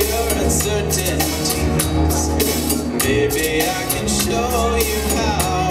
your uncertainties. Baby, I can show you how.